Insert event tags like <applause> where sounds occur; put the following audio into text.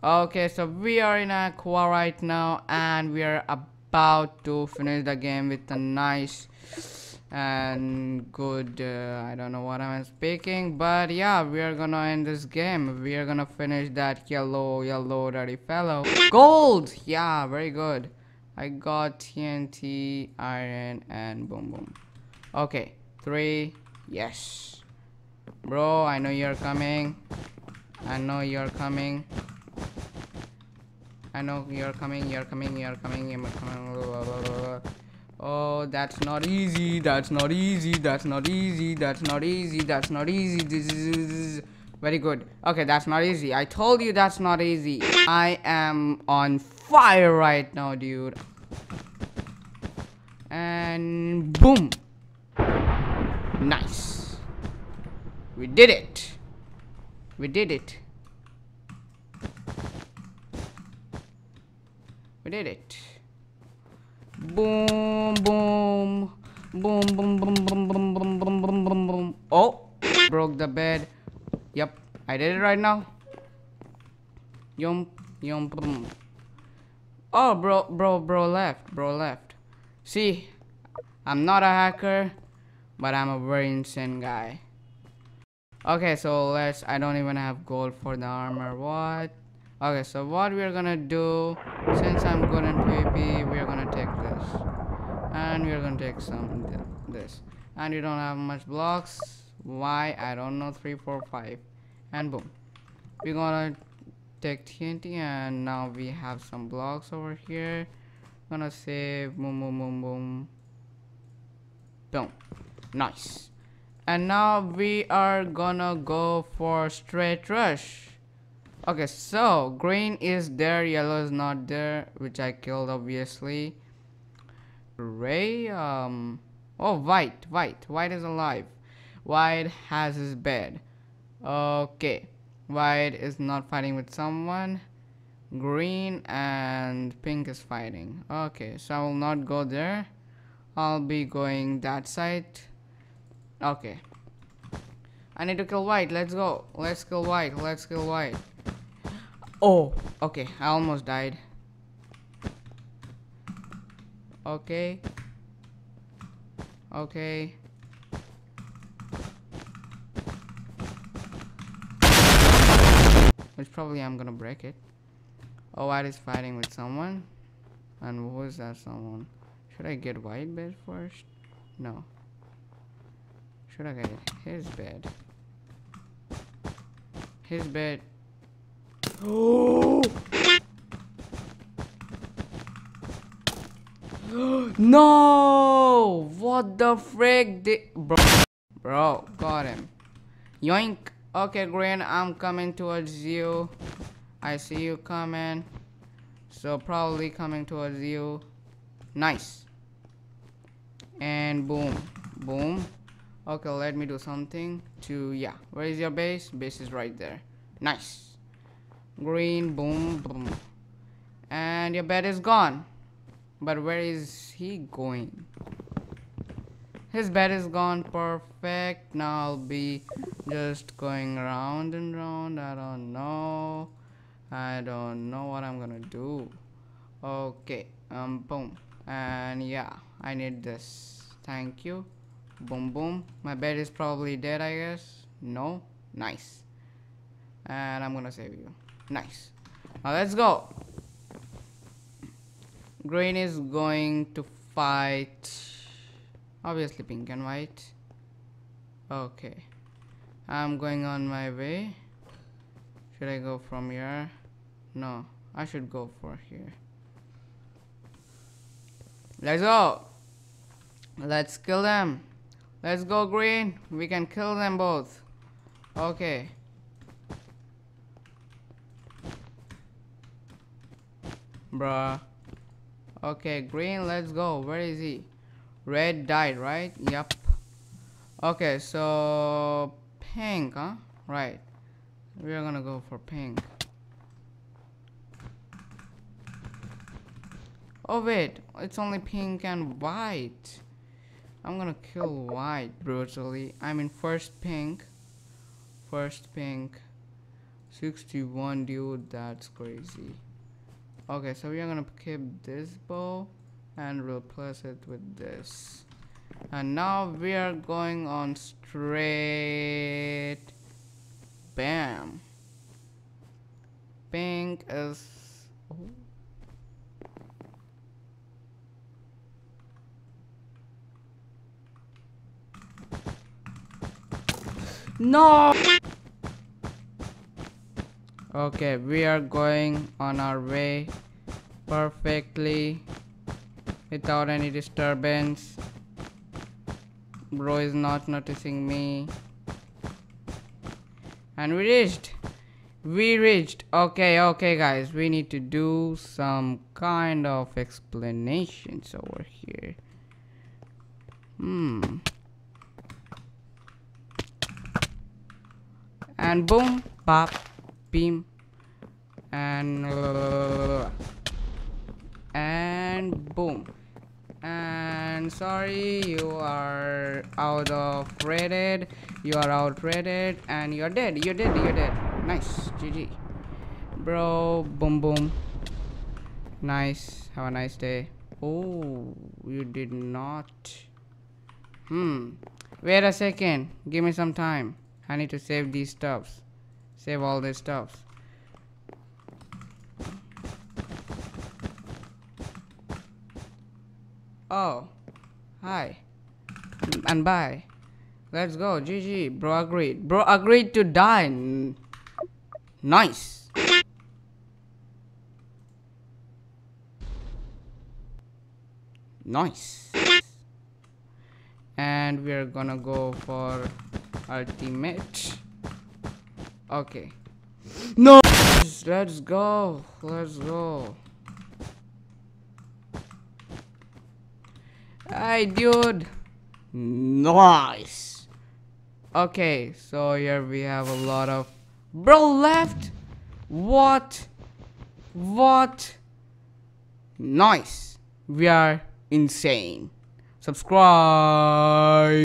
Okay, so we are in Aqua right now and we are about to finish the game with a nice and good uh, I don't know what I'm speaking but yeah we are gonna end this game. We are gonna finish that yellow yellow dirty fellow. Gold! Yeah very good. I got TNT iron and boom boom. Okay three yes. Bro I know you're coming. I know you're coming I know you're coming you're coming you're coming you're coming blah, blah, blah, Oh, that's not easy. That's not easy. That's not easy. That's not easy. That's not easy. This is very good. Okay, that's not easy. I told you that's not easy. I am on fire right now, dude. And boom. Nice. We did it. We did it. We did it. Boom, boom, boom, boom, boom, boom, boom, boom, boom, boom, boom, boom. Oh, broke the bed. Yep, I did it right now. Yum, yum, boom. Oh, bro, bro, bro left, bro left. See, I'm not a hacker, but I'm a very insane guy. Okay, so let's. I don't even have gold for the armor. What? Okay, so what we're gonna do, since I'm good in PvP, we're gonna take this. And we're gonna take some th this. And you don't have much blocks. Why? I don't know. Three, four, five. And boom. We're gonna take TNT and now we have some blocks over here. Gonna save. Boom, boom, boom, boom. Boom. Nice. And now we are gonna go for straight rush okay so green is there yellow is not there which i killed obviously. Ray um oh white white. White is alive. White has his bed. Okay white is not fighting with someone. Green and pink is fighting. Okay so i will not go there. I'll be going that side. Okay. I need to kill white. Let's go. Let's kill white. Let's kill white Oh, okay. I almost died. Okay. Okay. Which probably I'm gonna break it. Oh, White is fighting with someone. And who is that someone? Should I get White bed first? No. Should I get his bed? His bed <gasps> no! What the frick bro Bro, got him. Yoink. Okay, Green, I'm coming towards you. I see you coming. So probably coming towards you. Nice. And boom. Boom. Okay, let me do something to yeah. Where is your base? Base is right there. Nice green boom boom. And your bed is gone. But where is he going? His bed is gone. Perfect. Now I'll be just going round and round. I don't know. I don't know what I'm gonna do. Okay um boom. And yeah I need this. Thank you. Boom boom. My bed is probably dead I guess. No? Nice. And I'm gonna save you Nice. Now let's go. Green is going to fight obviously pink and white. Okay. I'm going on my way. Should I go from here? No, I should go for here. Let's go. Let's kill them. Let's go green. We can kill them both. Okay. Bruh. Okay, green, let's go. Where is he? Red died, right? Yep. Okay, so pink, huh? Right. We're gonna go for pink. Oh wait, it's only pink and white. I'm gonna kill white brutally. I mean first pink. First pink. 61 dude that's crazy okay so we are gonna keep this bow and replace it with this. And now we are going on straight. Bam. Pink is oh. no okay we are going on our way perfectly without any disturbance. Bro is not noticing me. And we reached. We reached. Okay okay guys. We need to do some kind of explanations over here. Hmm. And boom pop beam and and boom. And sorry you are out of rated. You are out rated and you're dead. You're dead. You're dead. Nice. Gg bro boom boom. Nice. Have a nice day. Oh you did not. Hmm. Wait a second. Give me some time. I need to save these stuffs save all this stuff. Oh hi. And bye. Let's go. Gg bro agreed. Bro agreed to die N nice. Nice. And we're gonna go for ultimate Okay. No! Let's go. Let's go. Hey, dude. Nice. Okay, so here we have a lot of... Bro, left? What? What? Nice. We are insane. Subscribe.